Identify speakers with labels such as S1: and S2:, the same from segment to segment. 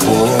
S1: core.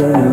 S1: journey